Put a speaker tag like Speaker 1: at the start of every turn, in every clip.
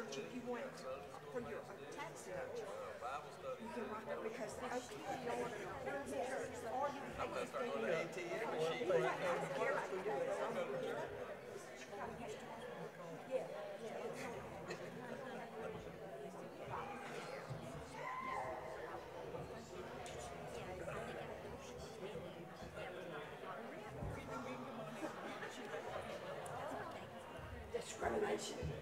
Speaker 1: church, if you for your tax deduction, you can because Friends Church, you take it there. Yeah, yeah. Discrimination.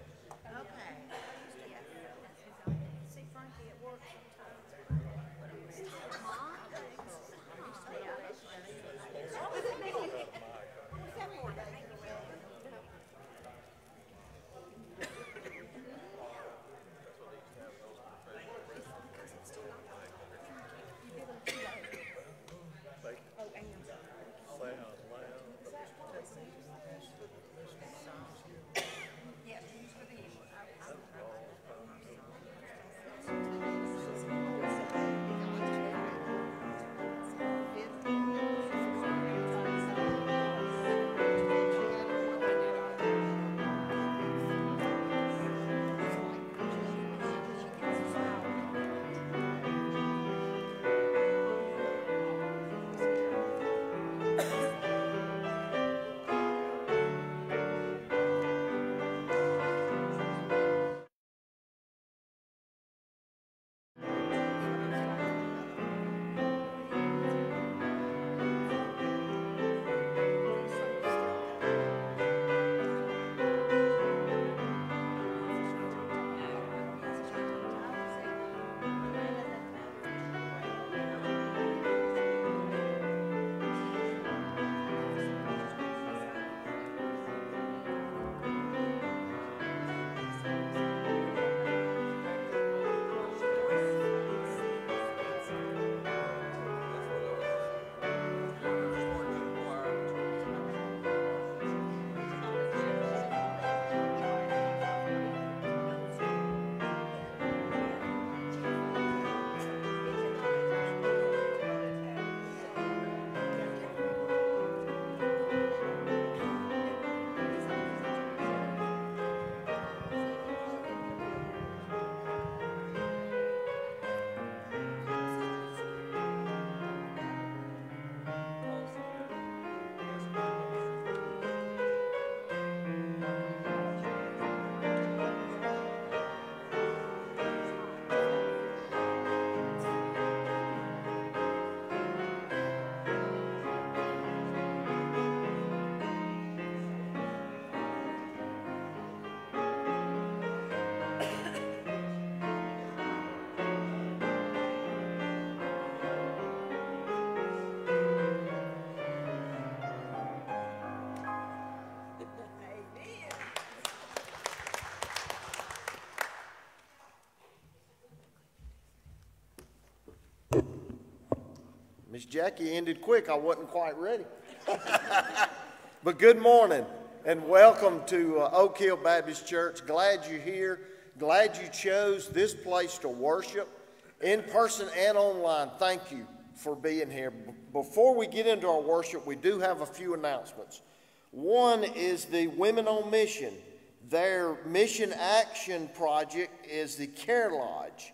Speaker 2: Miss Jackie ended quick. I wasn't quite ready. but good morning and welcome to uh, Oak Hill Baptist Church. Glad you're here. Glad you chose this place to worship in person and online. Thank you for being here. Before we get into our worship, we do have a few announcements. One is the Women on Mission. Their mission action project is the Care Lodge.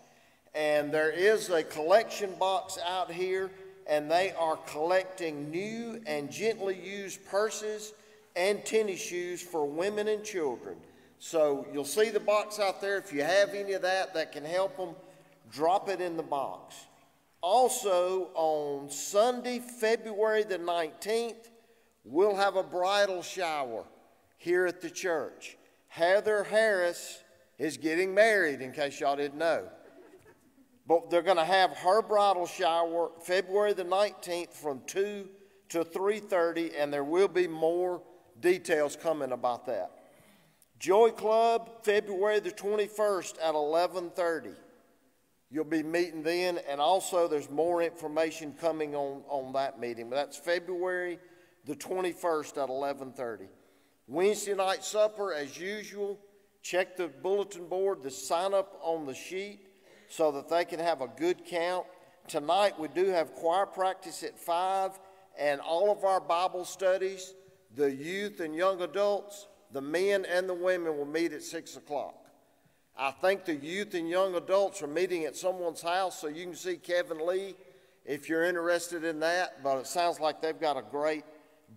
Speaker 2: And there is a collection box out here, and they are collecting new and gently used purses and tennis shoes for women and children. So you'll see the box out there. If you have any of that that can help them, drop it in the box. Also, on Sunday, February the 19th, we'll have a bridal shower here at the church. Heather Harris is getting married, in case y'all didn't know. But they're going to have her bridal shower February the 19th from 2 to 3:30 and there will be more details coming about that. Joy Club February the 21st at 11:30. You'll be meeting then and also there's more information coming on on that meeting. That's February the 21st at 11:30. Wednesday night supper as usual. Check the bulletin board, the sign up on the sheet so that they can have a good count. Tonight we do have choir practice at 5 and all of our Bible studies, the youth and young adults, the men and the women will meet at 6 o'clock. I think the youth and young adults are meeting at someone's house, so you can see Kevin Lee if you're interested in that. But it sounds like they've got a great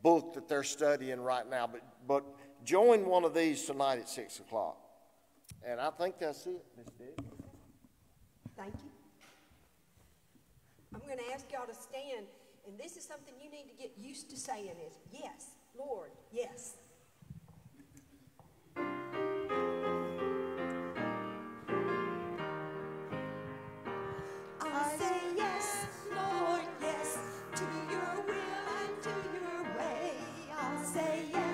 Speaker 2: book that they're studying right now. But, but join one of these tonight at 6 o'clock. And I think that's it, Ms. Debbie.
Speaker 1: Thank you. I'm gonna ask y'all to stand, and this is something you need to get used to saying is, yes, Lord, yes.
Speaker 3: I say yes, Lord, yes, to your will and to your way. I say yes,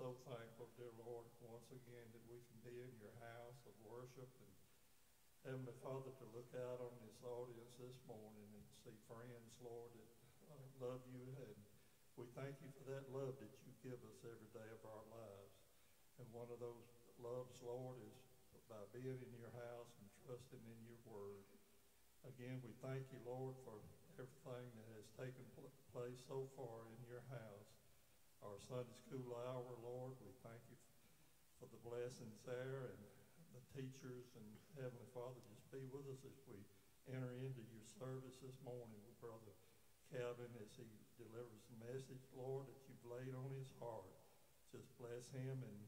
Speaker 4: so thankful, dear Lord, once again that we can be in your house of worship. And Heavenly Father, to look out on this audience this morning and see friends, Lord, that uh, love you. And we thank you for that love that you give us every day of our lives. And one of those loves, Lord, is by being in your house and trusting in your word. Again, we thank you, Lord, for everything that has taken pl- place so far in your house. Our Sunday school hour, Lord, we thank you for the blessings there and the teachers and Heavenly Father, just be with us as we enter into your service this morning with Brother Calvin as he delivers the message, Lord, that you've laid on his heart. Just bless him and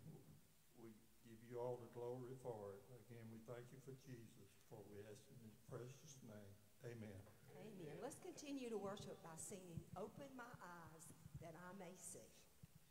Speaker 4: we give you all the glory for it. Again, we thank you for Jesus, for we ask in his precious name. Amen.
Speaker 1: Amen. Let's continue to worship by singing, Open My Eyes That I May See.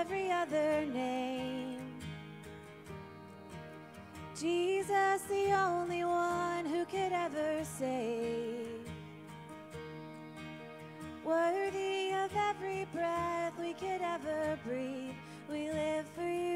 Speaker 5: every other name. Jesus, the only one who could ever save. Worthy of every breath we could ever breathe, we live for you.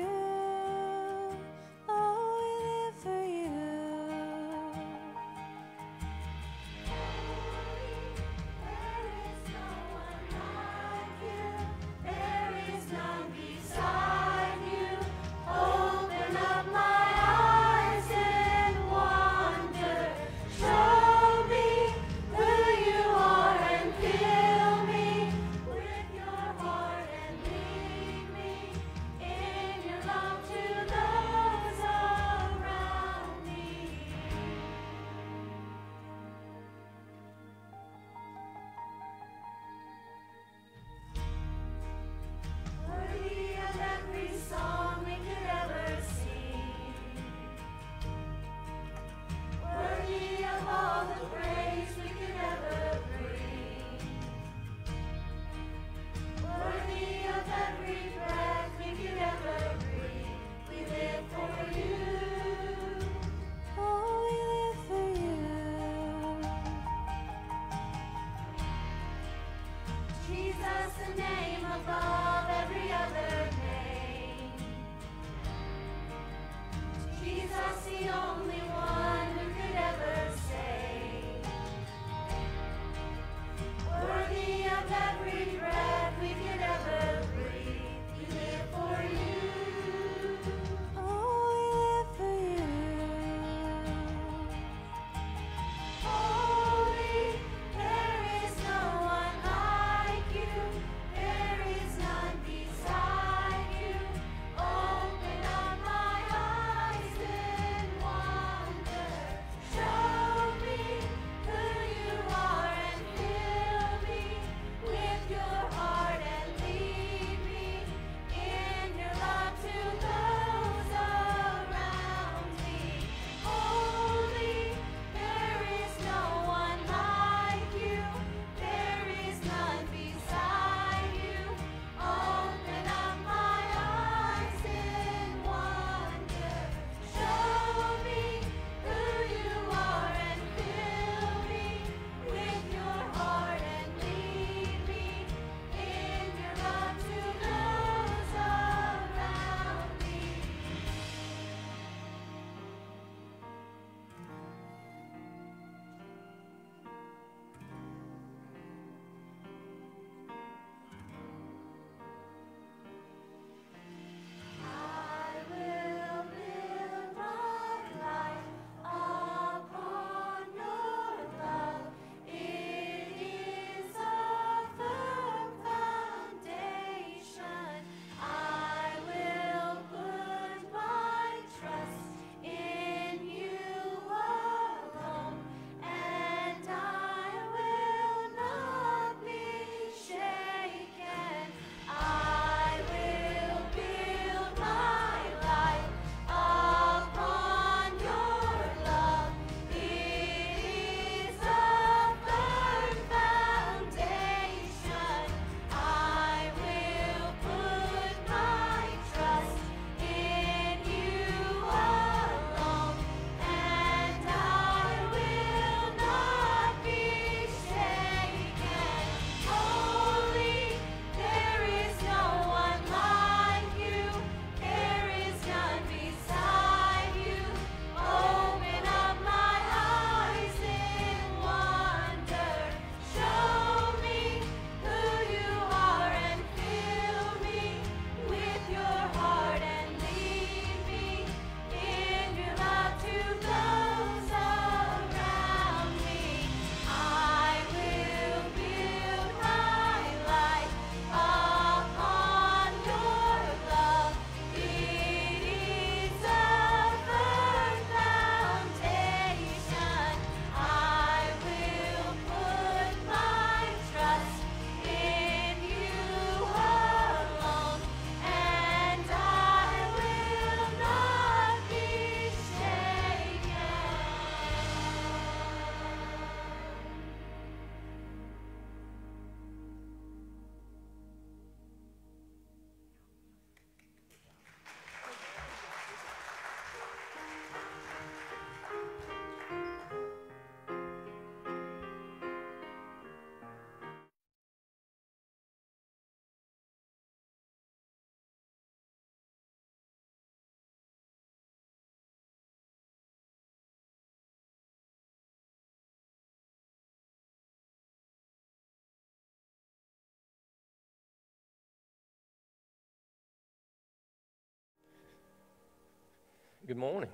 Speaker 6: Good morning.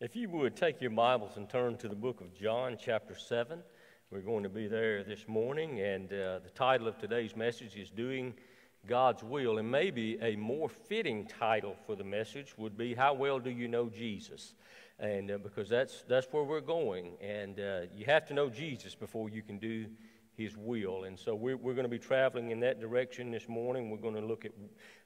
Speaker 6: If you would take your Bibles and turn to the book of John, chapter 7. We're going to be there this morning, and uh, the title of today's message is Doing God's Will. And maybe a more fitting title for the message would be How Well Do You Know Jesus? And uh, because that's, that's where we're going. And uh, you have to know Jesus before you can do his will. And so we're, we're going to be traveling in that direction this morning. We're going to look at,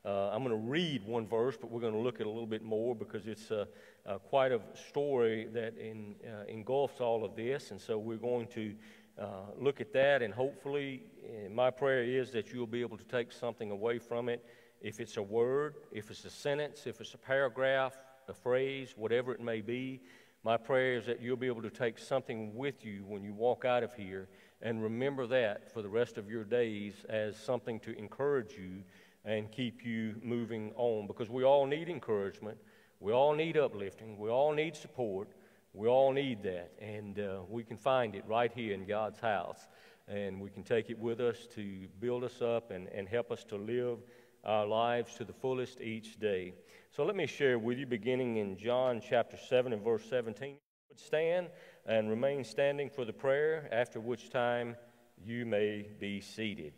Speaker 6: uh, I'm going to read one verse, but we're going to look at a little bit more because it's uh, uh, quite a story that in, uh, engulfs all of this. And so we're going to uh, look at that, and hopefully, uh, my prayer is that you'll be able to take something away from it. If it's a word, if it's a sentence, if it's a paragraph, a phrase, whatever it may be, my prayer is that you'll be able to take something with you when you walk out of here and remember that for the rest of your days as something to encourage you and keep you moving on because we all need encouragement. We all need uplifting. We all need support. We all need that. And uh, we can find it right here in God's house. And we can take it with us to build us up and, and help us to live our lives to the fullest each day. So let me share with you, beginning in John chapter 7 and verse 17. Would stand and remain standing for the prayer, after which time you may be seated.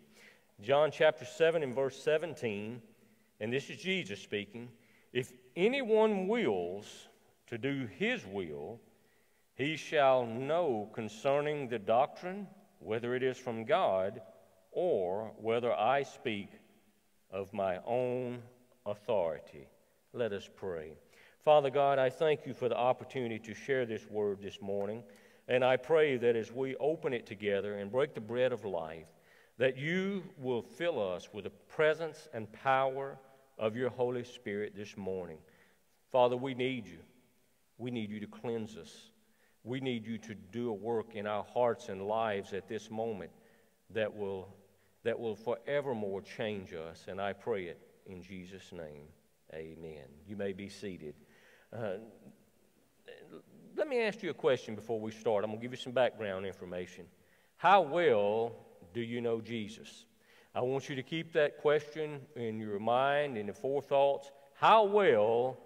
Speaker 6: John chapter 7 and verse 17, and this is Jesus speaking. If anyone wills to do his will, he shall know concerning the doctrine whether it is from God or whether I speak of my own authority. Let us pray. Father God, I thank you for the opportunity to share this word this morning. And I pray that as we open it together and break the bread of life, that you will fill us with the presence and power of your Holy Spirit this morning. Father, we need you. We need you to cleanse us. We need you to do a work in our hearts and lives at this moment that will, that will forevermore change us. And I pray it in Jesus' name. Amen. You may be seated. Uh, let me ask you a question before we start. I'm going to give you some background information. How well do you know Jesus? I want you to keep that question in your mind, in the forethoughts. How well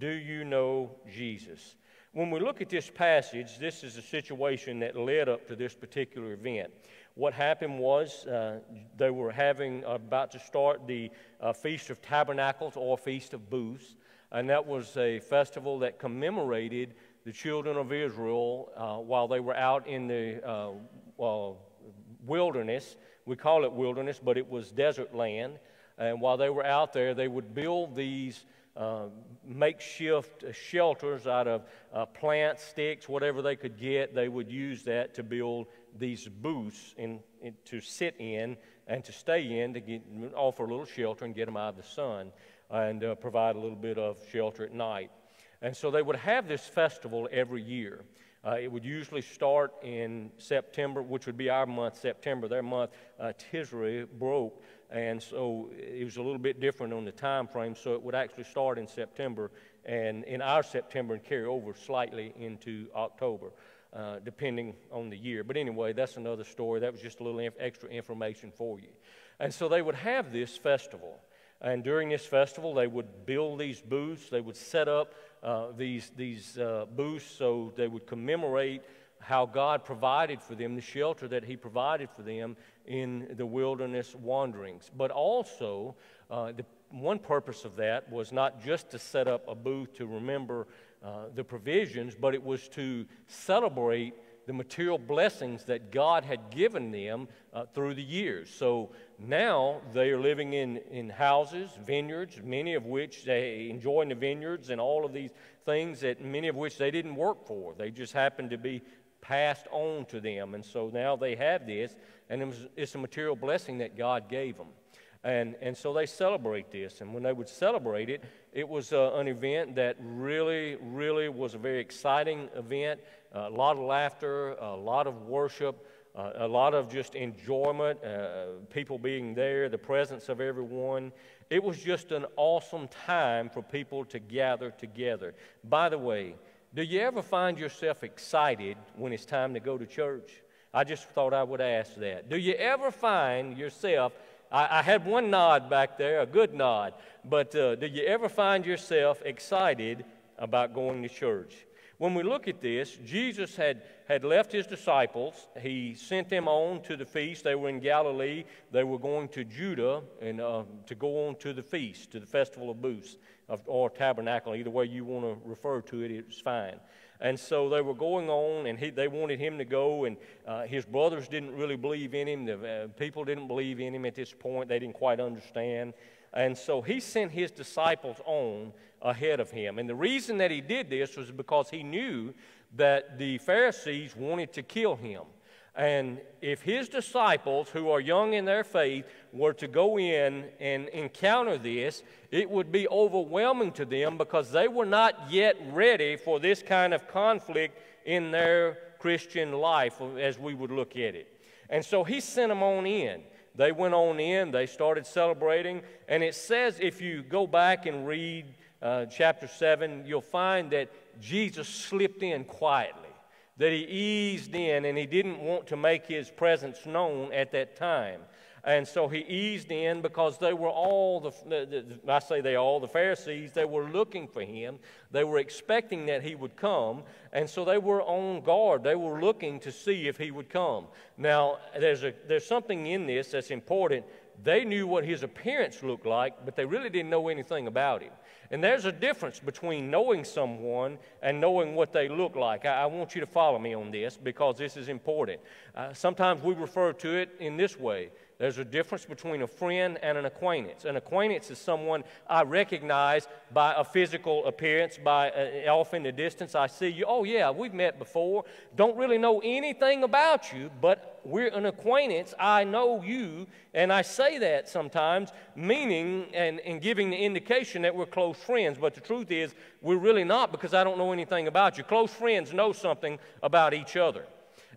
Speaker 6: do you know Jesus? When we look at this passage, this is a situation that led up to this particular event. What happened was uh, they were having, about to start the uh, Feast of Tabernacles or Feast of Booths and that was a festival that commemorated the children of Israel uh, while they were out in the uh, wilderness. We call it wilderness, but it was desert land. And while they were out there, they would build these uh, makeshift shelters out of uh, plants, sticks, whatever they could get. They would use that to build these booths in, in, to sit in and to stay in to get, offer a little shelter and get them out of the sun and uh, provide a little bit of shelter at night. And so they would have this festival every year. Uh, it would usually start in September, which would be our month, September. Their month, uh, Tisri, broke, and so it was a little bit different on the time frame. So it would actually start in September, and in our September, and carry over slightly into October, uh, depending on the year. But anyway, that's another story. That was just a little inf- extra information for you. And so they would have this festival. And during this festival, they would build these booths. They would set up uh, these, these uh, booths so they would commemorate how God provided for them, the shelter that He provided for them in the wilderness wanderings. But also, uh, the one purpose of that was not just to set up a booth to remember uh, the provisions, but it was to celebrate the material blessings that God had given them uh, through the years. So now they are living in, in houses, vineyards, many of which they enjoy in the vineyards and all of these things that many of which they didn't work for. They just happened to be passed on to them. And so now they have this, and it was, it's a material blessing that God gave them. And, and so they celebrate this. And when they would celebrate it, it was uh, an event that really, really was a very exciting event. A lot of laughter, a lot of worship, a lot of just enjoyment, uh, people being there, the presence of everyone. It was just an awesome time for people to gather together. By the way, do you ever find yourself excited when it's time to go to church? I just thought I would ask that. Do you ever find yourself I, I had one nod back there, a good nod. But uh, do you ever find yourself excited about going to church? When we look at this, Jesus had, had left his disciples. He sent them on to the feast. They were in Galilee. They were going to Judah and uh, to go on to the feast, to the festival of booths of, or tabernacle. Either way you want to refer to it, it's fine. And so they were going on, and he, they wanted him to go, and uh, his brothers didn't really believe in him. The uh, people didn't believe in him at this point. They didn't quite understand. And so he sent his disciples on ahead of him. And the reason that he did this was because he knew that the Pharisees wanted to kill him. And if his disciples, who are young in their faith, were to go in and encounter this, it would be overwhelming to them because they were not yet ready for this kind of conflict in their Christian life as we would look at it. And so he sent them on in. They went on in, they started celebrating, and it says if you go back and read uh, chapter 7, you'll find that Jesus slipped in quietly, that he eased in, and he didn't want to make his presence known at that time. And so he eased in because they were all, the, the, the, I say they all, the Pharisees, they were looking for him. They were expecting that he would come. And so they were on guard. They were looking to see if he would come. Now, there's, a, there's something in this that's important. They knew what his appearance looked like, but they really didn't know anything about him. And there's a difference between knowing someone and knowing what they look like. I, I want you to follow me on this because this is important. Uh, sometimes we refer to it in this way there's a difference between a friend and an acquaintance. An acquaintance is someone I recognize by a physical appearance, by off in the distance. I see you. Oh, yeah, we've met before. Don't really know anything about you, but we're an acquaintance. I know you. And I say that sometimes, meaning and, and giving the indication that we're close friends. But the truth is, we're really not because I don't know anything about you. Close friends know something about each other.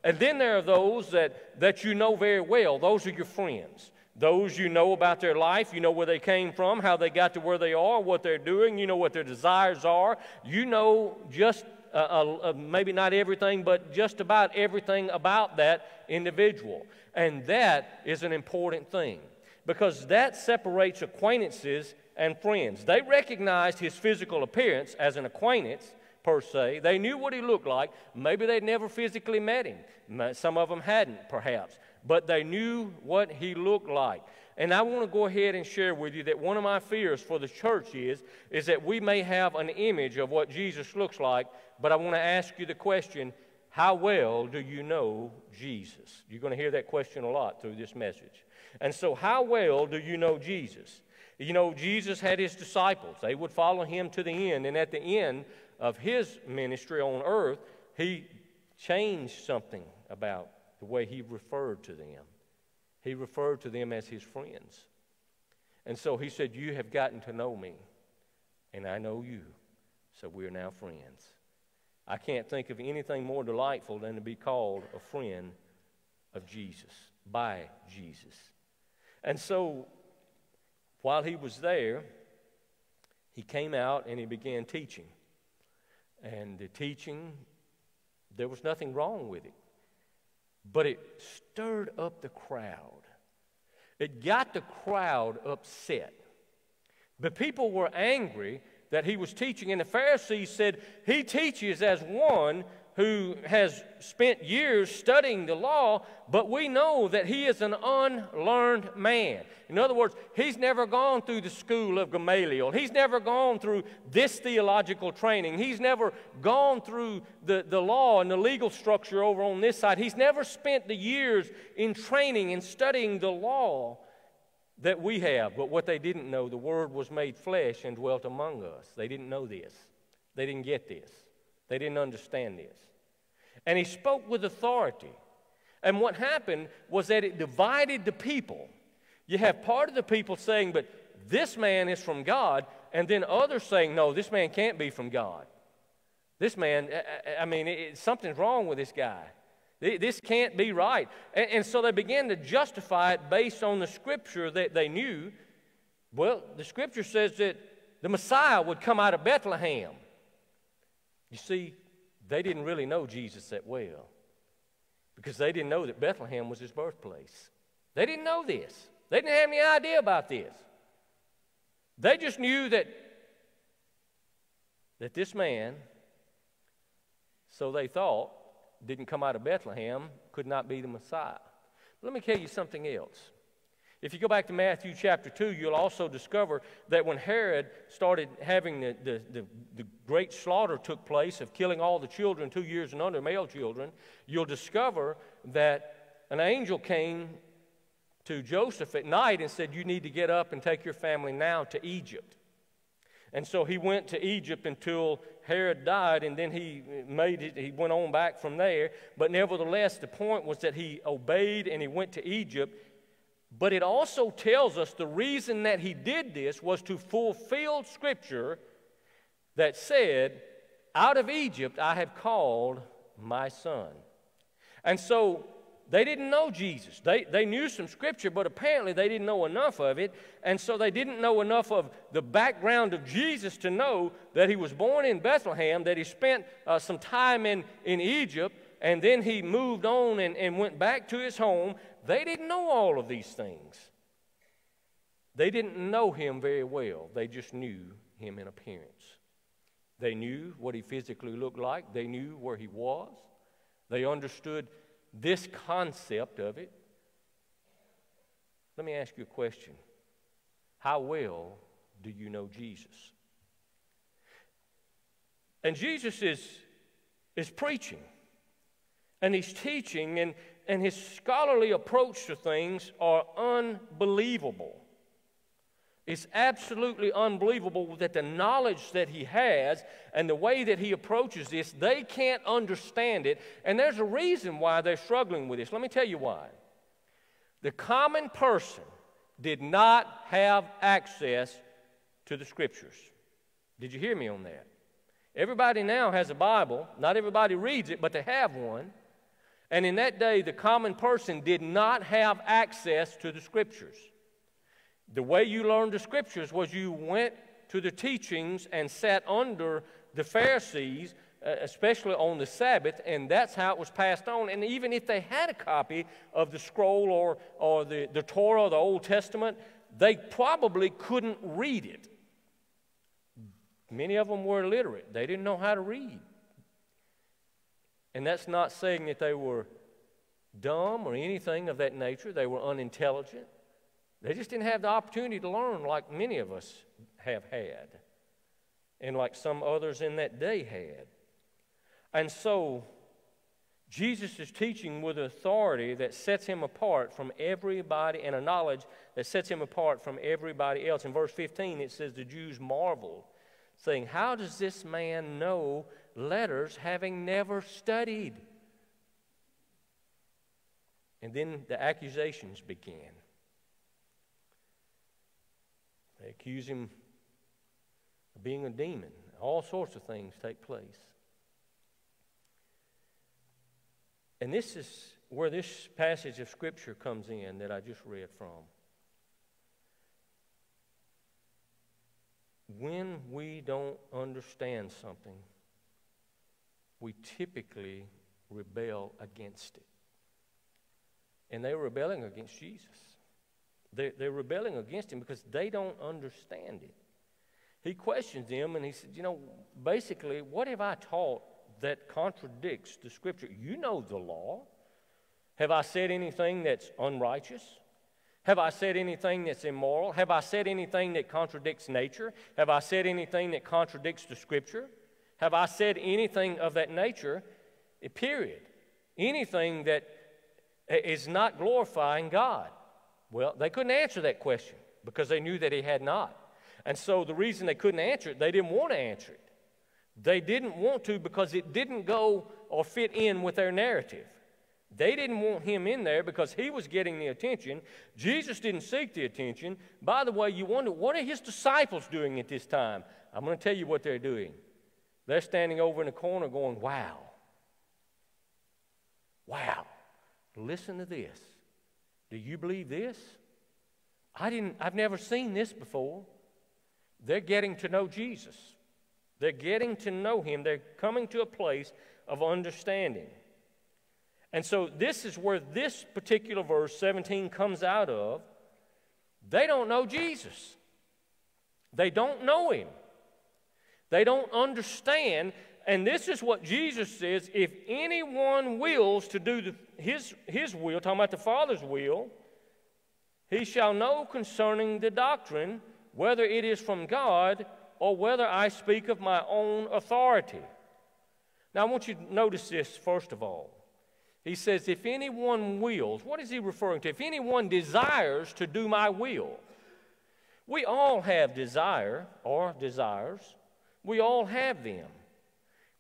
Speaker 6: And then there are those that, that you know very well. Those are your friends. Those you know about their life, you know where they came from, how they got to where they are, what they're doing, you know what their desires are. You know just uh, uh, uh, maybe not everything, but just about everything about that individual. And that is an important thing because that separates acquaintances and friends. They recognized his physical appearance as an acquaintance, per se. They knew what he looked like. Maybe they'd never physically met him. Some of them hadn't, perhaps. But they knew what he looked like. And I want to go ahead and share with you that one of my fears for the church is, is that we may have an image of what Jesus looks like, but I want to ask you the question how well do you know Jesus? You're going to hear that question a lot through this message. And so, how well do you know Jesus? You know, Jesus had his disciples. They would follow him to the end. And at the end of his ministry on earth, he changed something about the way he referred to them. He referred to them as his friends. And so he said, You have gotten to know me, and I know you, so we're now friends. I can't think of anything more delightful than to be called a friend of Jesus, by Jesus. And so while he was there, he came out and he began teaching. And the teaching, there was nothing wrong with it. But it stirred up the crowd. It got the crowd upset. The people were angry that he was teaching, and the Pharisees said, He teaches as one who has spent years studying the law, but we know that he is an unlearned man. In other words, he's never gone through the school of Gamaliel. He's never gone through this theological training. He's never gone through the, the law and the legal structure over on this side. He's never spent the years in training and studying the law that we have. But what they didn't know, the Word was made flesh and dwelt among us. They didn't know this, they didn't get this, they didn't understand this and he spoke with authority. And what happened was that it divided the people. You have part of the people saying, but this man is from God, and then others saying, no, this man can't be from God. This man, I mean, it, something's wrong with this guy. This can't be right. And, and so they began to justify it based on the scripture that they knew. Well, the scripture says that the Messiah would come out of Bethlehem. You see, they didn't really know Jesus that well because they didn't know that Bethlehem was his birthplace. They didn't know this. They didn't have any idea about this. They just knew that, that this man, so they thought, didn't come out of Bethlehem, could not be the Messiah. Let me tell you something else. If you go back to Matthew chapter 2, you'll also discover that when Herod started having the, the, the, the, great slaughter took place of killing all the children two years and under, male children, you'll discover that an angel came to Joseph at night and said, You need to get up and take your family now to Egypt. And so he went to Egypt until Herod died, and then he made it, he went on back from there. But nevertheless, the point was that he obeyed and he went to Egypt. But it also tells us the reason that he did this was to fulfill scripture that said, Out of Egypt I have called my son. And so they didn't know Jesus. They, they knew some scripture, but apparently they didn't know enough of it. And so they didn't know enough of the background of Jesus to know that he was born in Bethlehem, that he spent uh, some time in, in Egypt, and then he moved on and, and went back to his home. They didn't know all of these things. They didn't know him very well, they just knew him in appearance. They knew what he physically looked like, they knew where he was, they understood this concept of it, let me ask you a question. How well do you know Jesus? And Jesus is, is preaching, and he's teaching, and, and his scholarly approach to things are unbelievable. It's absolutely unbelievable that the knowledge that he has and the way that he approaches this, they can't understand it. And there's a reason why they're struggling with this. Let me tell you why. The common person did not have access to the scriptures. Did you hear me on that? Everybody now has a Bible. Not everybody reads it, but they have one. And in that day, the common person did not have access to the scriptures. The way you learned the scriptures was you went to the teachings and sat under the Pharisees, uh, especially on the Sabbath, and that's how it was passed on. And even if they had a copy of the scroll or, or the, the Torah, the Old Testament, they probably couldn't read it. Many of them were illiterate, they didn't know how to read. And that's not saying that they were dumb or anything of that nature, they were unintelligent. They just didn't have the opportunity to learn like many of us have had, and like some others in that day had. And so, Jesus is teaching with authority that sets him apart from everybody and a knowledge that sets him apart from everybody else. In verse 15, it says, The Jews marveled, saying, How does this man know letters having never studied? And then the accusations began. They accuse him of being a demon. All sorts of things take place. And this is where this passage of Scripture comes in that I just read from. When we don't understand something, we typically rebel against it. And they're rebelling against Jesus. They're, they're rebelling against him because they don't understand it. He questions them and he said, You know, basically, what have I taught that contradicts the scripture? You know the law. Have I said anything that's unrighteous? Have I said anything that's immoral? Have I said anything that contradicts nature? Have I said anything that contradicts the scripture? Have I said anything of that nature? Eh, period. Anything that eh, is not glorifying God. Well, they couldn't answer that question because they knew that he had not. And so the reason they couldn't answer it, they didn't want to answer it. They didn't want to because it didn't go or fit in with their narrative. They didn't want him in there because he was getting the attention. Jesus didn't seek the attention. By the way, you wonder, what are his disciples doing at this time? I'm going to tell you what they're doing. They're standing over in the corner going, Wow. Wow. Listen to this. Do you believe this? I didn't, I've never seen this before. They're getting to know Jesus. They're getting to know him. They're coming to a place of understanding. And so, this is where this particular verse 17 comes out of. They don't know Jesus. They don't know him. They don't understand. And this is what Jesus says if anyone wills to do the, his, his will, talking about the Father's will, he shall know concerning the doctrine whether it is from God or whether I speak of my own authority. Now, I want you to notice this first of all. He says, If anyone wills, what is he referring to? If anyone desires to do my will, we all have desire or desires. We all have them.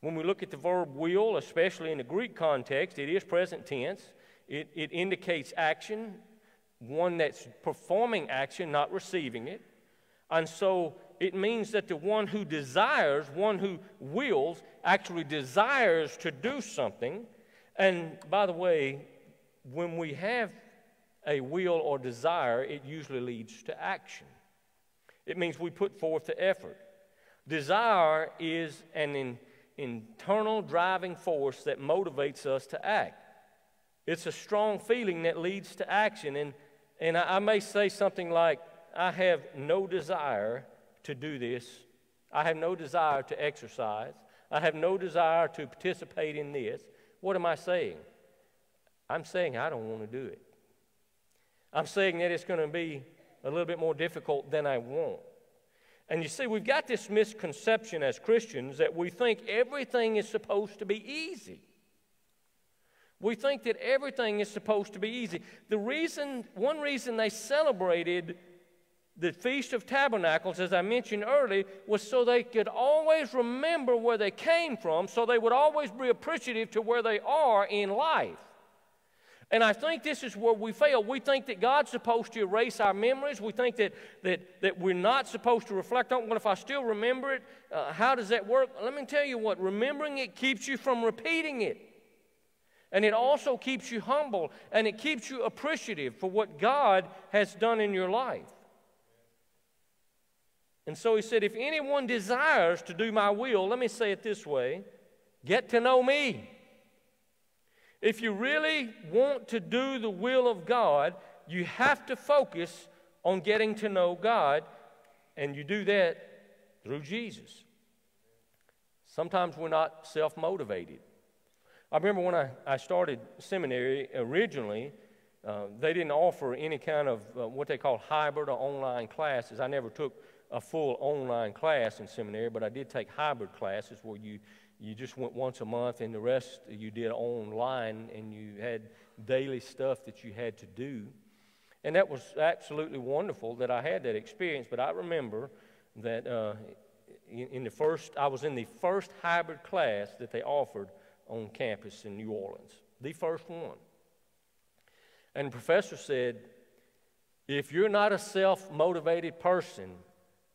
Speaker 6: When we look at the verb will, especially in the Greek context, it is present tense. It, it indicates action, one that's performing action, not receiving it. And so it means that the one who desires, one who wills, actually desires to do something. And by the way, when we have a will or desire, it usually leads to action. It means we put forth the effort. Desire is an in, internal driving force that motivates us to act. It's a strong feeling that leads to action. And, and I, I may say something like, I have no desire to do this. I have no desire to exercise. I have no desire to participate in this. What am I saying? I'm saying I don't want to do it. I'm saying that it's going to be a little bit more difficult than I want. And you see, we've got this misconception as Christians that we think everything is supposed to be easy. We think that everything is supposed to be easy. The reason, one reason they celebrated the Feast of Tabernacles, as I mentioned earlier, was so they could always remember where they came from, so they would always be appreciative to where they are in life. And I think this is where we fail. We think that God's supposed to erase our memories. We think that, that, that we're not supposed to reflect on, well, if I still remember it, uh, how does that work? Let me tell you what, remembering it keeps you from repeating it. And it also keeps you humble and it keeps you appreciative for what God has done in your life. And so he said, If anyone desires to do my will, let me say it this way get to know me. If you really want to do the will of God, you have to focus on getting to know God, and you do that through Jesus. Sometimes we're not self motivated. I remember when I, I started seminary originally, uh, they didn't offer any kind of uh, what they call hybrid or online classes. I never took a full online class in seminary, but I did take hybrid classes where you you just went once a month and the rest you did online and you had daily stuff that you had to do. And that was absolutely wonderful that I had that experience. But I remember that uh, in, in, the first, I was in the first hybrid class that they offered on campus in New Orleans, the first one. And the professor said, if you're not a self motivated person,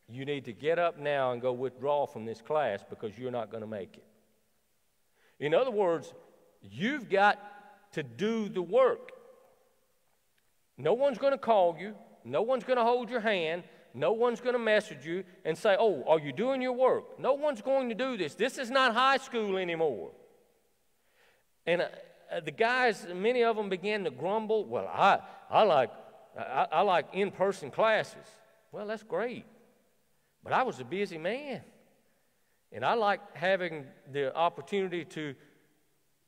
Speaker 6: you need to get up now and go withdraw from this class because you're not going to make it. In other words, you've got to do the work. No one's going to call you, no one's going to hold your hand, no one's going to message you and say, Oh, are you doing your work? No one's going to do this. This is not high school anymore. And uh, uh the guys, many of them began to grumble. Well, I, I like, I, I like in person classes. Well, that's great. But I was a busy man. And I like having the opportunity to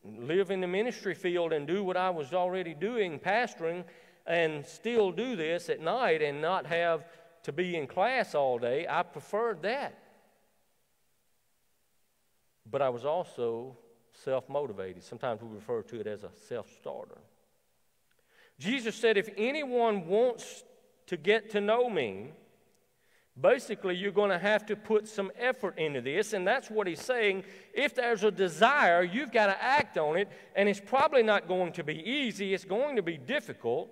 Speaker 6: live in the ministry field and do what I was already doing, pastoring, and still do this at night and not have to be in class all day. I preferred that. But I was also self motivated. Sometimes we refer to it as a self starter. Jesus said, If anyone wants to get to know me, Basically, you're going to have to put some effort into this, and that's what he's saying. If there's a desire, you've got to act on it, and it's probably not going to be easy, it's going to be difficult.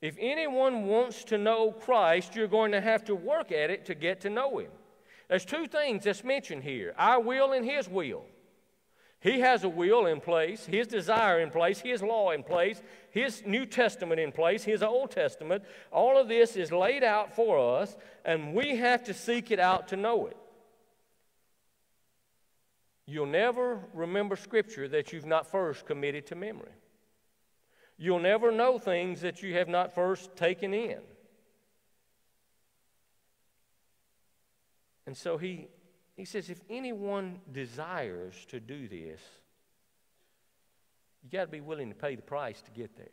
Speaker 6: If anyone wants to know Christ, you're going to have to work at it to get to know him. There's two things that's mentioned here our will and his will. He has a will in place, his desire in place, his law in place, his New Testament in place, his Old Testament. All of this is laid out for us, and we have to seek it out to know it. You'll never remember Scripture that you've not first committed to memory. You'll never know things that you have not first taken in. And so he he says, if anyone desires to do this, you got to be willing to pay the price to get there.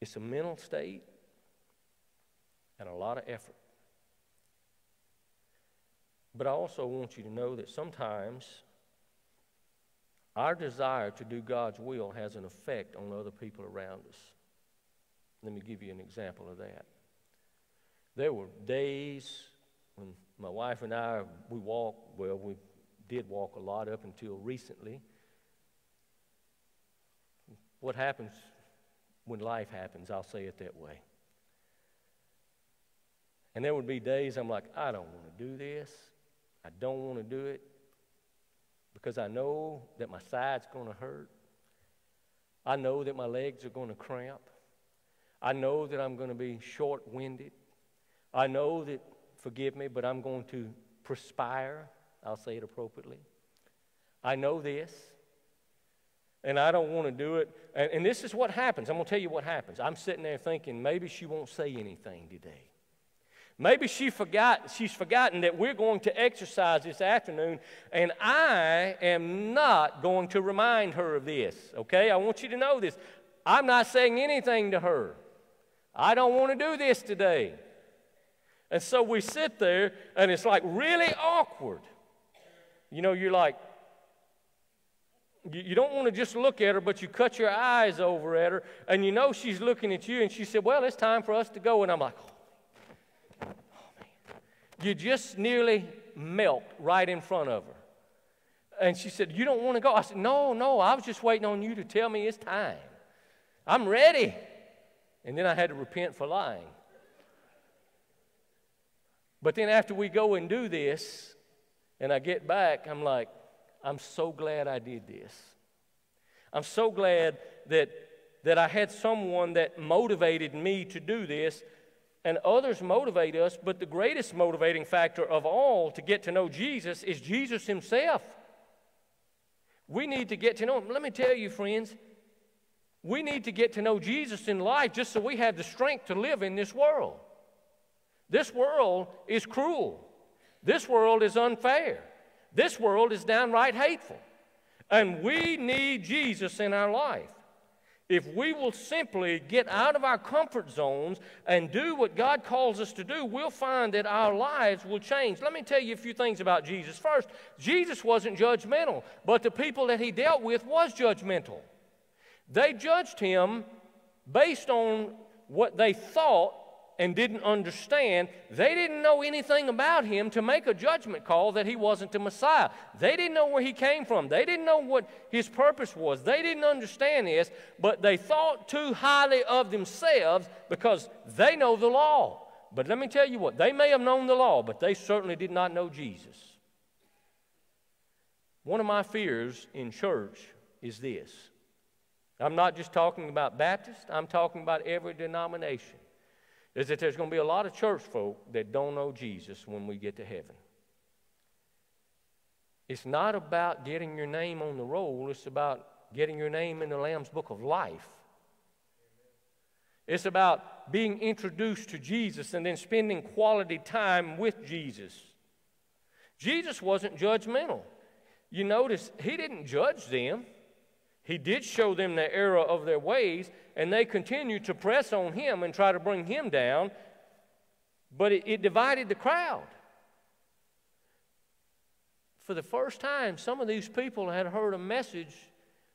Speaker 6: It's a mental state and a lot of effort. But I also want you to know that sometimes our desire to do God's will has an effect on other people around us. Let me give you an example of that. There were days when my wife and I, we walked, well, we did walk a lot up until recently. What happens when life happens, I'll say it that way. And there would be days I'm like, I don't want to do this. I don't want to do it because I know that my side's going to hurt. I know that my legs are going to cramp. I know that I'm going to be short winded. I know that, forgive me, but I'm going to perspire. I'll say it appropriately. I know this, and I don't want to do it. And, and this is what happens. I'm going to tell you what happens. I'm sitting there thinking, maybe she won't say anything today. Maybe she forgot, she's forgotten that we're going to exercise this afternoon, and I am not going to remind her of this, okay? I want you to know this. I'm not saying anything to her. I don't want to do this today. And so we sit there, and it's like really awkward. You know, you're like, you, don't want to just look at her, but you cut your eyes over at her, and you know she's looking at you, and she said, Well, it's time for us to go. And I'm like, oh, man. you just nearly melt right in front of her. And she said, You don't want to go? I said, No, no, I was just waiting on you to tell me it's time. I'm ready. And then I had to repent for lying. But then after we go and do this, and I get back, I'm like, I'm so glad I did this. I'm so glad that, that I had someone that motivated me to do this and others motivate us, but the greatest motivating factor of all to get to know Jesus is Jesus Himself. We need to get to know Him. Let me tell you, friends, we need to get to know Jesus in life just so we have the strength to live in this world. This world is cruel, this world is unfair, this world is downright hateful. And we need Jesus in our life. If we will simply get out of our comfort zones and do what God calls us to do, we'll find that our lives will change. Let me tell you a few things about Jesus. First, Jesus wasn't judgmental, but the people that he dealt with was judgmental. They judged him based on what they thought and didn't understand, they didn't know anything about him to make a judgment call that he wasn't the Messiah. They didn't know where he came from. They didn't know what his purpose was. They didn't understand this, but they thought too highly of themselves because they know the law. But let me tell you what, they may have known the law, but they certainly did not know Jesus. One of my fears in church is this. I'm not just talking about Baptist, I'm talking about every denomination is that there's going to be a lot of church folk that don't know Jesus when we get to heaven. It's not about getting your name on the roll, it's about getting your name in the Lamb's book of life. It's about being introduced to Jesus and then spending quality time with Jesus. Jesus wasn't judgmental. You notice he didn't judge them. He did show them the error of their ways, and they continued to press on him and try to bring him down, but it, it divided the crowd. For the first time, some of these people had heard a message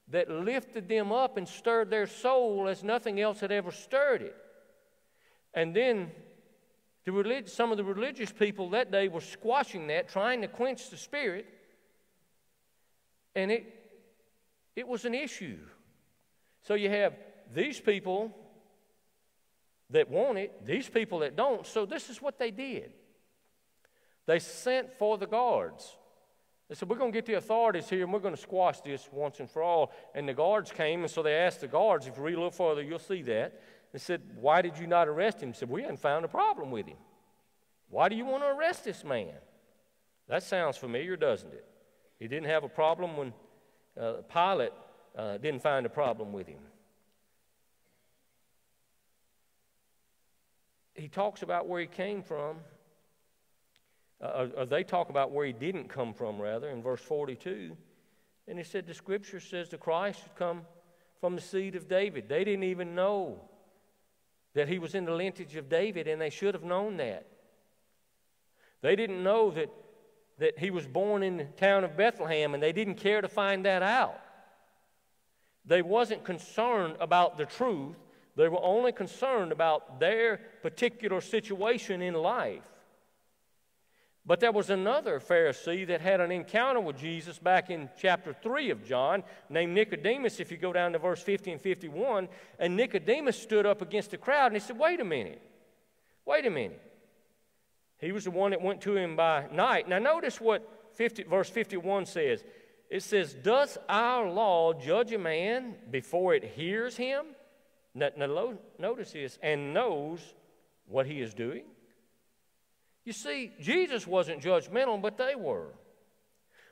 Speaker 6: that lifted them up and stirred their soul as nothing else had ever stirred it. And then the relig- some of the religious people that day were squashing that, trying to quench the spirit. And it, it was an issue. So you have these people that want it, these people that don't. So this is what they did. They sent for the guards. They said, We're going to get the authorities here and we're going to squash this once and for all. And the guards came, and so they asked the guards, if you read a little further, you'll see that. They said, Why did you not arrest him? Said, We hadn't found a problem with him. Why do you want to arrest this man? That sounds familiar, doesn't it? He didn't have a problem when uh, Pilate uh, didn't find a problem with him. he talks about where he came from, uh, or they talk about where he didn't come from, rather, in verse 42. And he said the scripture says the Christ should come from the seed of David. They didn't even know that he was in the lineage of David, and they should have known that. They didn't know that, that he was born in the town of Bethlehem, and they didn't care to find that out. They wasn't concerned about the truth. They were only concerned about their particular situation in life. But there was another Pharisee that had an encounter with Jesus back in chapter 3 of John, named Nicodemus, if you go down to verse 50 and 51. And Nicodemus stood up against the crowd and he said, Wait a minute. Wait a minute. He was the one that went to him by night. Now, notice what 50, verse 51 says. It says, Does our law judge a man before it hears him? Now, now notice this, and knows what he is doing? You see, Jesus wasn't judgmental, but they were.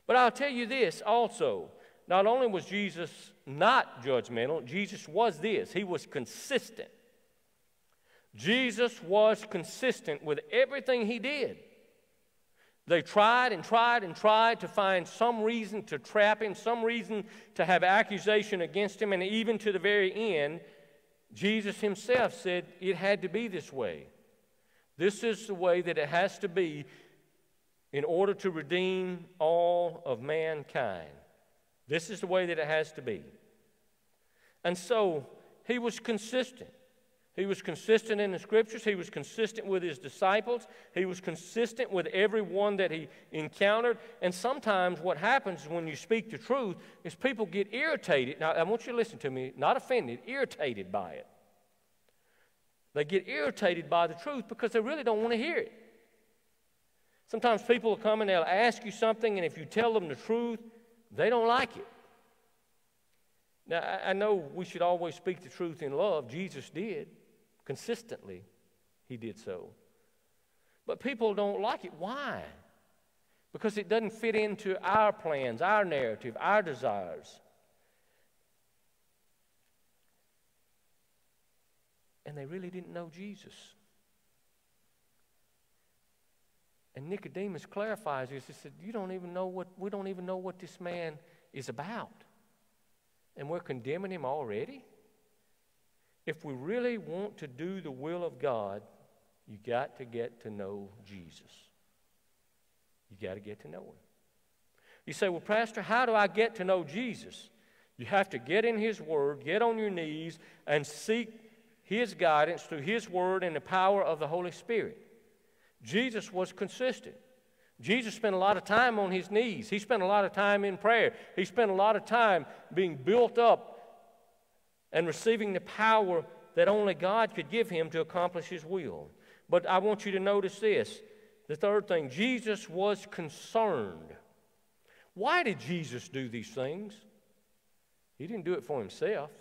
Speaker 6: But I'll tell you this also not only was Jesus not judgmental, Jesus was this, he was consistent. Jesus was consistent with everything he did. They tried and tried and tried to find some reason to trap him, some reason to have accusation against him, and even to the very end, Jesus himself said it had to be this way. This is the way that it has to be in order to redeem all of mankind. This is the way that it has to be. And so he was consistent. He was consistent in the scriptures. He was consistent with his disciples. He was consistent with everyone that he encountered. And sometimes what happens when you speak the truth is people get irritated. Now, I want you to listen to me, not offended, irritated by it. They get irritated by the truth because they really don't want to hear it. Sometimes people will come and they'll ask you something, and if you tell them the truth, they don't like it. Now, I know we should always speak the truth in love. Jesus did. Consistently, he did so. But people don't like it. Why? Because it doesn't fit into our plans, our narrative, our desires. and they really didn't know Jesus. And Nicodemus clarifies this. He said, You don't even know what, we don't even know what this man is about. And we're condemning him already? If we really want to do the will of God, you got to get to know Jesus. You got to get to know him. You say, Well, Pastor, how do I get to know Jesus? You have to get in His Word, get on your knees, and seek his guidance through His Word and the power of the Holy Spirit. Jesus was consistent. Jesus spent a lot of time on his knees. He spent a lot of time in prayer. He spent a lot of time being built up and receiving the power that only God could give him to accomplish his will. But I want you to notice this the third thing Jesus was concerned. Why did Jesus do these things? He didn't do it for himself.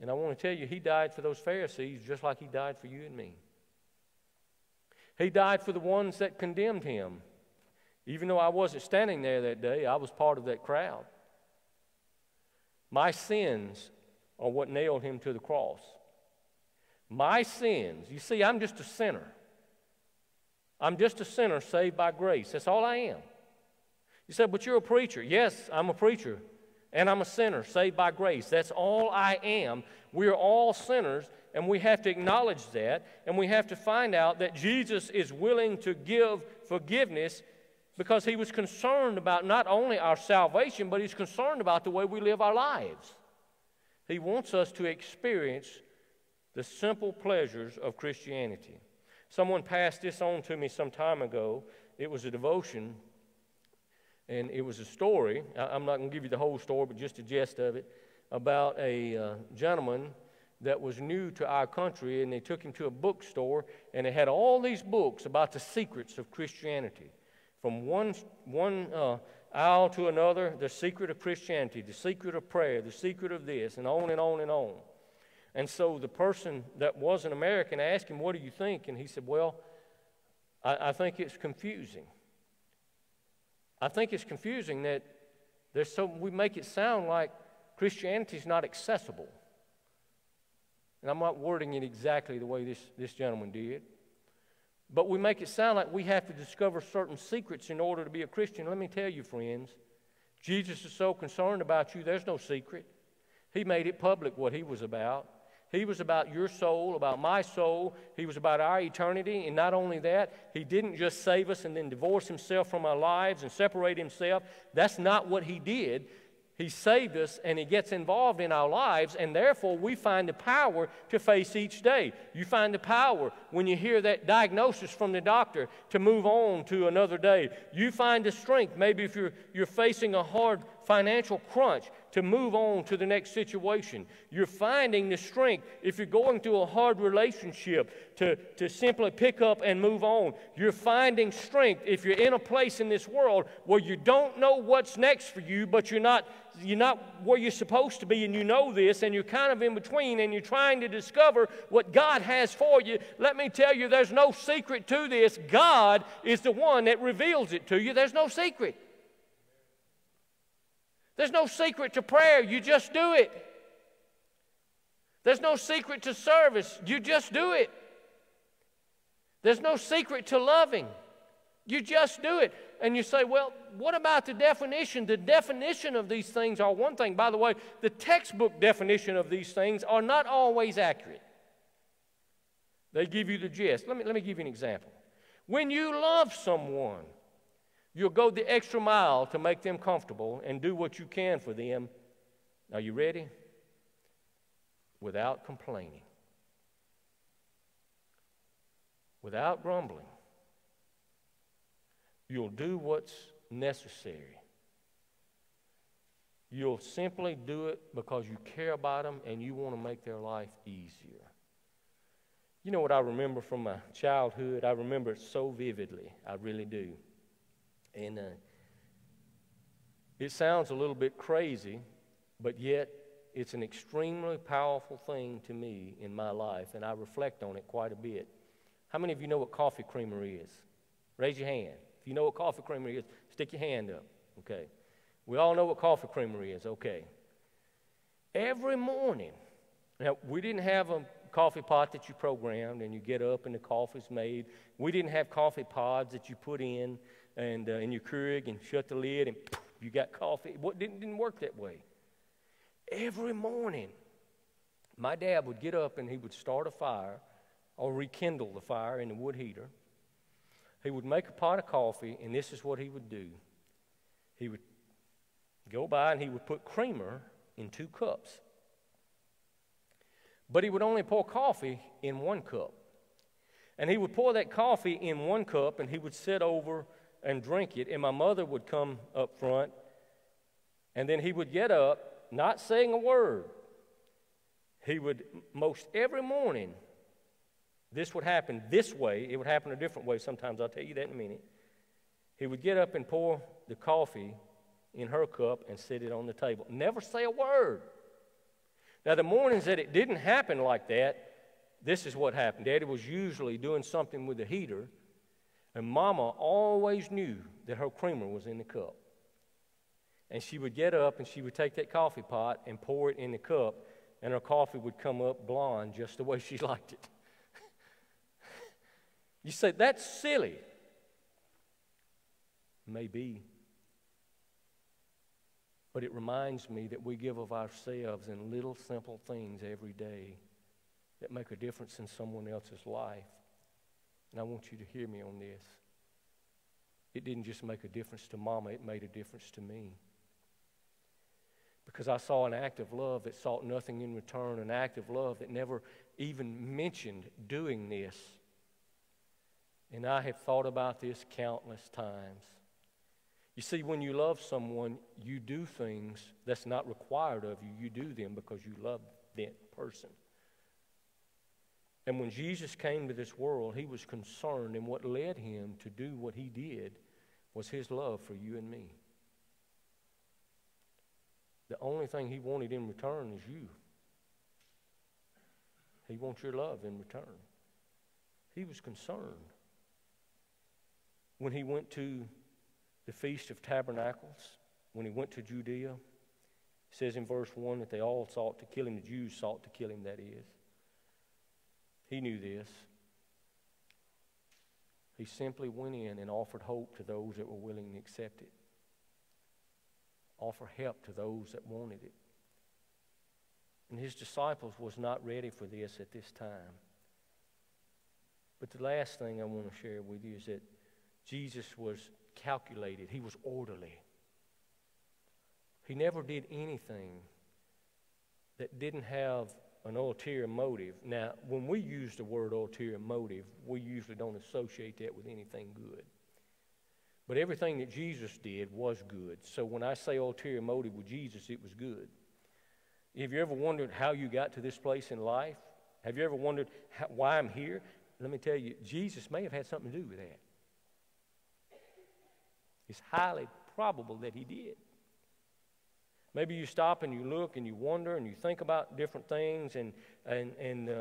Speaker 6: And I want to tell you, he died for those Pharisees just like he died for you and me. He died for the ones that condemned him. Even though I wasn't standing there that day, I was part of that crowd. My sins are what nailed him to the cross. My sins, you see, I'm just a sinner. I'm just a sinner saved by grace. That's all I am. You said, but you're a preacher. Yes, I'm a preacher and I'm a sinner saved by grace. That's all I am. We are all sinners, and we have to acknowledge that, and we have to find out that Jesus is willing to give forgiveness because he was concerned about not only our salvation, but he's concerned about the way we live our lives. He wants us to experience the simple pleasures of Christianity. Someone passed this on to me some time ago. It was a devotion and it was a story. I'm not going to give you the whole story, but just a gist of it about a uh, gentleman that was new to our country, and they took him to a bookstore, and they had all these books about the secrets of Christianity. From one, one uh, aisle to another, the secret of Christianity, the secret of prayer, the secret of this, and on and on and on. And so the person that was an American asked him, What do you think? And he said, Well, I, I think it's confusing. I think it's confusing that there's so we make it sound like Christianity is not accessible. And I'm not wording it exactly the way this, this gentleman did. But we make it sound like we have to discover certain secrets in order to be a Christian. Let me tell you, friends, Jesus is so concerned about you, there's no secret. He made it public what he was about. He was about your soul, about my soul. He was about our eternity. And not only that, He didn't just save us and then divorce Himself from our lives and separate Himself. That's not what He did. He saved us and He gets involved in our lives, and therefore we find the power to face each day. You find the power when you hear that diagnosis from the doctor to move on to another day. You find the strength, maybe if you're, you're facing a hard financial crunch, to move on to the next situation. You're finding the strength if you're going through a hard relationship to, to simply pick up and move on. You're finding strength if you're in a place in this world where you don't know what's next for you, but you're not, you're not where you're supposed to be, and you know this, and you're kind of in between, and you're trying to discover what God has for you. Let me tell you, there's no secret to this. God is the one that reveals it to you. There's no secret. There's no secret to prayer, you just do it. There's no secret to service, you just do it. There's no secret to loving, you just do it. And you say, well, what about the definition? The definition of these things are one thing. By the way, the textbook definition of these things are not always accurate. They give you the gist. Let me, let me give you an example. When you love someone, You'll go the extra mile to make them comfortable and do what you can for them. Are you ready? Without complaining, without grumbling. You'll do what's necessary. You'll simply do it because you care about them and you want to make their life easier. You know what I remember from my childhood? I remember it so vividly. I really do. And it sounds a little bit crazy, but yet it's an extremely powerful thing to me in my life, and I reflect on it quite a bit. How many of you know what coffee creamery is? Raise your hand. If you know what coffee creamery is, stick your hand up. Okay. We all know what coffee creamery is. Okay. Every morning, now we didn't have a coffee pot that you programmed and you get up and the coffee's made. We didn't have coffee pods that you put in and uh, in your Keurig and shut the lid and you got coffee. It didn't, didn't work that way. Every morning, my dad would get up and he would start a fire or rekindle the fire in the wood heater. He would make a pot of coffee, and this is what he would do. He would go by and he would put creamer in two cups. But he would only pour coffee in one cup. And he would pour that coffee in one cup and he would sit over and drink it. And my mother would come up front, and then he would get up, not saying a word. He would, most every morning, this would happen this way. It would happen a different way sometimes. I'll tell you that in a minute. He would get up and pour the coffee in her cup and set it on the table. Never say a word. Now, the mornings that it didn't happen like that, this is what happened. Daddy was usually doing something with the heater, and Mama always knew that her creamer was in the cup. And she would get up and she would take that coffee pot and pour it in the cup, and her coffee would come up blonde just the way she liked it. you say, that's silly. Maybe. But it reminds me that we give of ourselves in little simple things every day that make a difference in someone else's life. And I want you to hear me on this. It didn't just make a difference to mama, it made a difference to me. Because I saw an act of love that sought nothing in return, an act of love that never even mentioned doing this. And I have thought about this countless times. You see, when you love someone, you do things that's not required of you. You do them because you love that person. And when Jesus came to this world, he was concerned, and what led him to do what he did was his love for you and me. The only thing he wanted in return is you. He wants your love in return. He was concerned. When he went to the Feast of Tabernacles, when he went to Judea, it says in verse 1 that they all sought to kill him. The Jews sought to kill him, that is. He knew this. He simply went in and offered hope to those that were willing to accept it, offer help to those that wanted it. And his disciples was not ready for this at this time. But the last thing I want to share with you is that Jesus was calculated, he was orderly. He never did anything that didn't have an ulterior motive. Now, when we use the word ulterior motive, we usually don't associate that with anything good. But everything that Jesus did was good. So when I say ulterior motive with Jesus, it was good. Have you ever wondered how you got to this place in life? Have you ever wondered how, why I'm here? Let me tell you, Jesus may have had something to do with that. It's highly probable that he did. Maybe you stop and you look and you wonder and you think about different things and, and, and uh,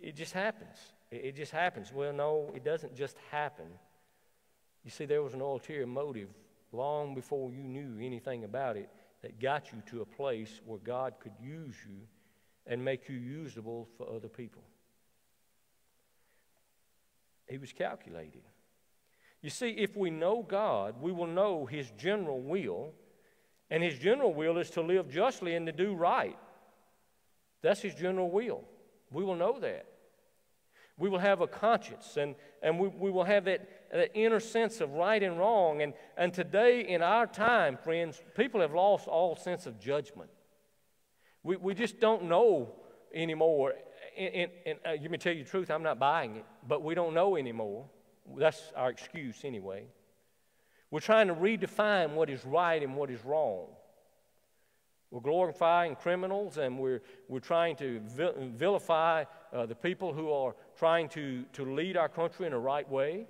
Speaker 6: it just happens. It, it just happens. Well, no, it doesn't just happen. You see, there was an ulterior motive long before you knew anything about it that got you to a place where God could use you and make you usable for other people. He was calculated. You see, if we know God, we will know His general will and his general will is to live justly and to do right. That's his general will. We will know that. We will have a conscience and, and we, we will have that, that inner sense of right and wrong. And, and today, in our time, friends, people have lost all sense of judgment. We, we just don't know anymore. And, and, and uh, let me tell you the truth, I'm not buying it, but we don't know anymore. That's our excuse anyway. We're trying to redefine what is right and what is wrong. We're glorifying criminals and we're, we're trying to vilify uh, the people who are trying to, to lead our country in a right way.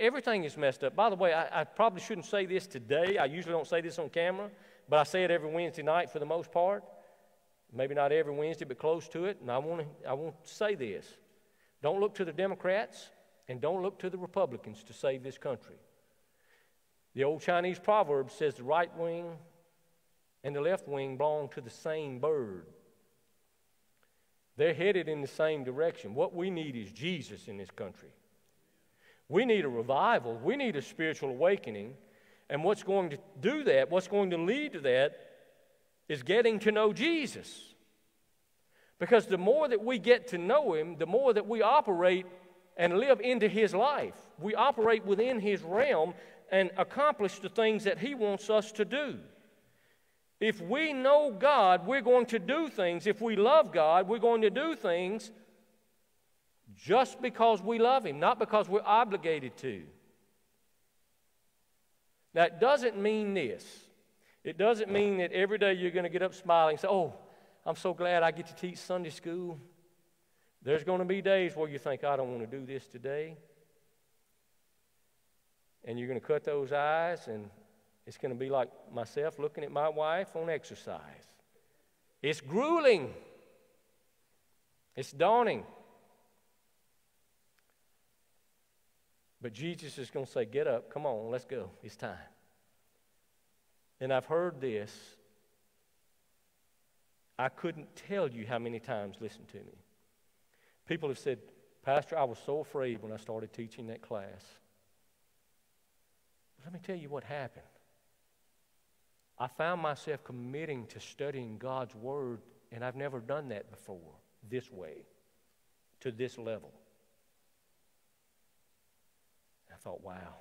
Speaker 6: Everything is messed up. By the way, I, I probably shouldn't say this today. I usually don't say this on camera, but I say it every Wednesday night for the most part. Maybe not every Wednesday, but close to it. And I want I want to say this. Don't look to the Democrats and don't look to the Republicans to save this country. The old Chinese proverb says the right wing and the left wing belong to the same bird. They're headed in the same direction. What we need is Jesus in this country. We need a revival, we need a spiritual awakening. And what's going to do that, what's going to lead to that, is getting to know Jesus. Because the more that we get to know Him, the more that we operate and live into His life. We operate within His realm, and accomplish the things that He wants us to do. If we know God, we're going to do things. If we love God, we're going to do things just because we love Him, not because we're obligated to. That doesn't mean this. It doesn't mean that every day you're going to get up smiling and say, Oh, I'm so glad I get to teach Sunday school. There's going to be days where you think, I don't want to do this today and you're going to cut those eyes, and it's going to be like myself looking at my wife on exercise. It's grueling, it's daunting. But Jesus is going to say, Get up, come on, let's go, it's time. And I've heard this. I couldn't tell you how many times, listen to me. People have said, Pastor, I was so afraid when I started teaching that class. Let me tell you what happened. I found myself committing to studying God's Word, and I've never done that before, this way, to this level. I thought, wow.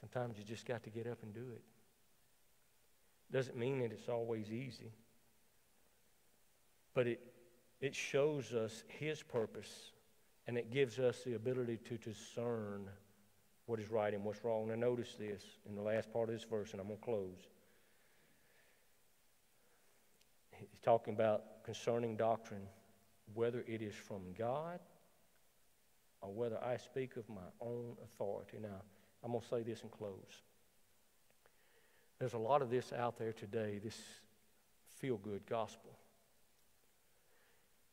Speaker 6: Sometimes you just got to get up and do it. Doesn't mean that it's always easy, but it, it shows us His purpose, and it gives us the ability to discern what is right and what's wrong. Now, notice this in the last part of this verse, and I'm going to close. He's talking about concerning doctrine, whether it is from God or whether I speak of my own authority. Now, I'm going to say this and close. There's a lot of this out there today, this feel good gospel.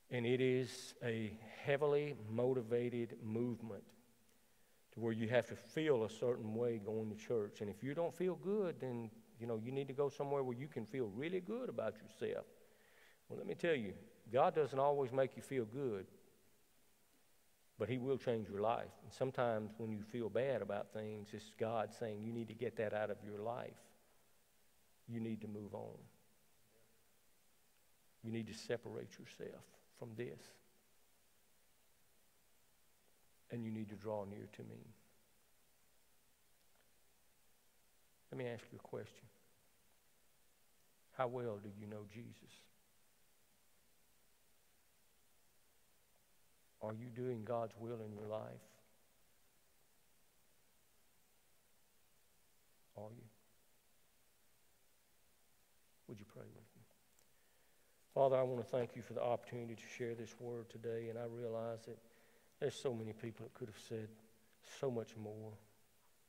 Speaker 6: And it is a heavily motivated movement where you have to feel a certain way going to church. And if you don't feel good, then you know you need to go somewhere where you can feel really good about yourself. Well, let me tell you, God doesn't always make you feel good, but He will change your life. And sometimes when you feel bad about things, it's God saying you need to get that out of your life. You need to move on. You need to separate yourself from this. And you need to draw near to me. Let me ask you a question. How well do you know Jesus? Are you doing God's will in your life? Are you? Would you pray with me? Father, I want to thank you for the opportunity to share this word today, and I realize that there's so many people that could have said so much more,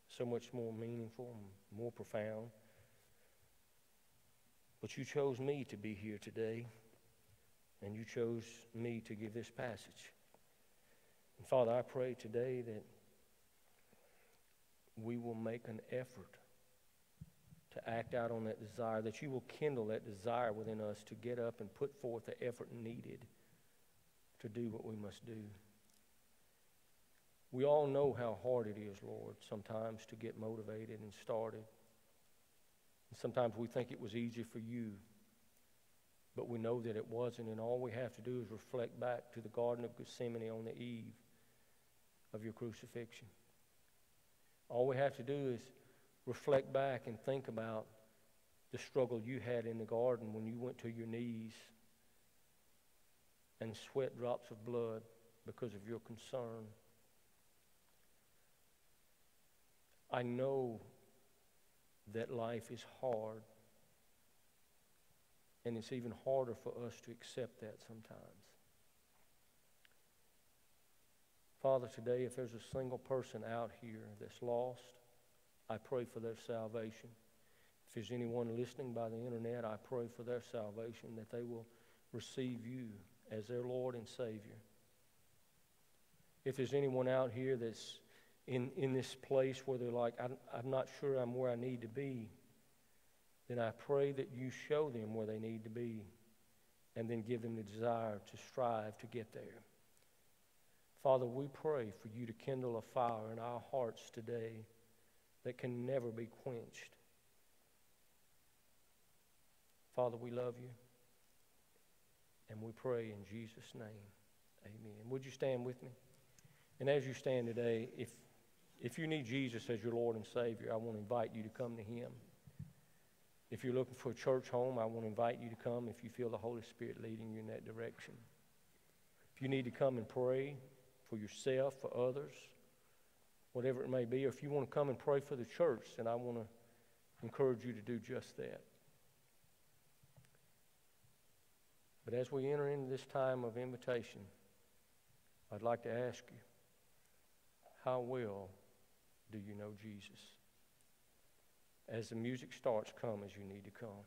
Speaker 6: so much more meaningful, more profound. But you chose me to be here today, and you chose me to give this passage. And Father, I pray today that we will make an effort to act out on that desire, that you will kindle that desire within us to get up and put forth the effort needed to do what we must do. We all know how hard it is, Lord, sometimes to get motivated and started. And sometimes we think it was easy for you, but we know that it wasn't, and all we have to do is reflect back to the Garden of Gethsemane on the eve of your crucifixion. All we have to do is reflect back and think about the struggle you had in the garden when you went to your knees and sweat drops of blood because of your concern. I know that life is hard, and it's even harder for us to accept that sometimes. Father, today, if there's a single person out here that's lost, I pray for their salvation. If there's anyone listening by the internet, I pray for their salvation, that they will receive you as their Lord and Savior. If there's anyone out here that's in, in this place where they're like, I'm, I'm not sure I'm where I need to be, then I pray that you show them where they need to be and then give them the desire to strive to get there. Father, we pray for you to kindle a fire in our hearts today that can never be quenched. Father, we love you. And we pray in Jesus' name. Amen. Would you stand with me? And as you stand today, if, if you need Jesus as your Lord and Savior, I want to invite you to come to Him. If you're looking for a church home, I want to invite you to come if you feel the Holy Spirit leading you in that direction. If you need to come and pray for yourself, for others, whatever it may be, or if you want to come and pray for the church, then I want to encourage you to do just that. But as we enter into this time of invitation, I'd like to ask you, how well do you know Jesus? As the music starts, come as you need to come.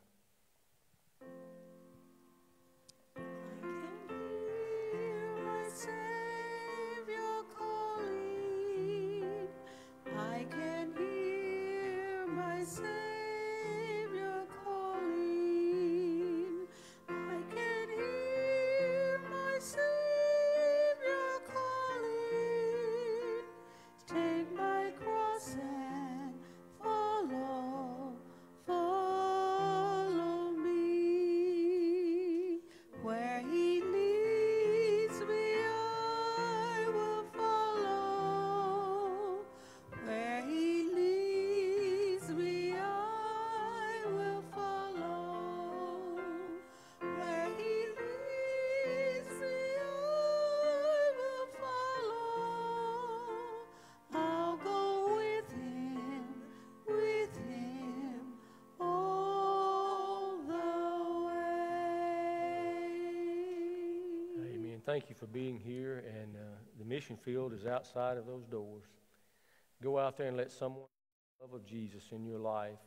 Speaker 6: Thank you for being here. And uh, the mission field is outside of those doors. Go out there and let someone love of Jesus in your life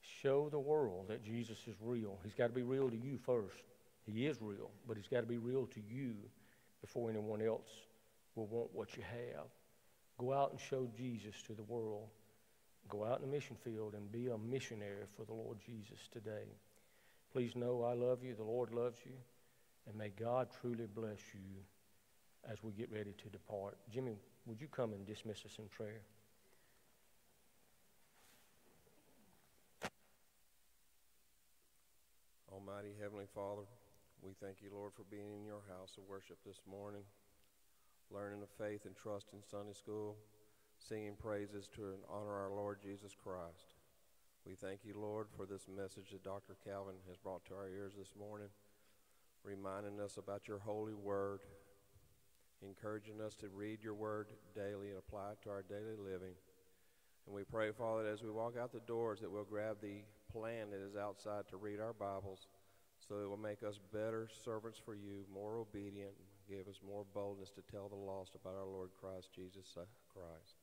Speaker 6: show the world that Jesus is real. He's got to be real to you first. He is real, but he's got to be real to you before anyone else will want what you have. Go out and show Jesus to the world. Go out in the mission field and be a missionary for the Lord Jesus today. Please know I love you. The Lord loves you. And may God truly bless you as we get ready to depart. Jimmy, would you come and dismiss us in prayer?
Speaker 7: Almighty Heavenly Father, we thank you, Lord, for being in your house of worship this morning, learning of faith and trust in Sunday school, singing praises to honor our Lord Jesus Christ. We thank you, Lord, for this message that Dr. Calvin has brought to our ears this morning, reminding us about your holy word, encouraging us to read your word daily and apply it to our daily living. And we pray, Father, that as we walk out the doors, that we'll grab the plan that is outside to read our Bibles so it will make us better servants for you, more obedient, give us more boldness to tell the lost about our Lord Christ Jesus uh, Christ.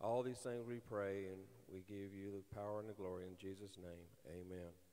Speaker 7: All these things we pray, and we give you the power and the glory in Jesus' name. Amen.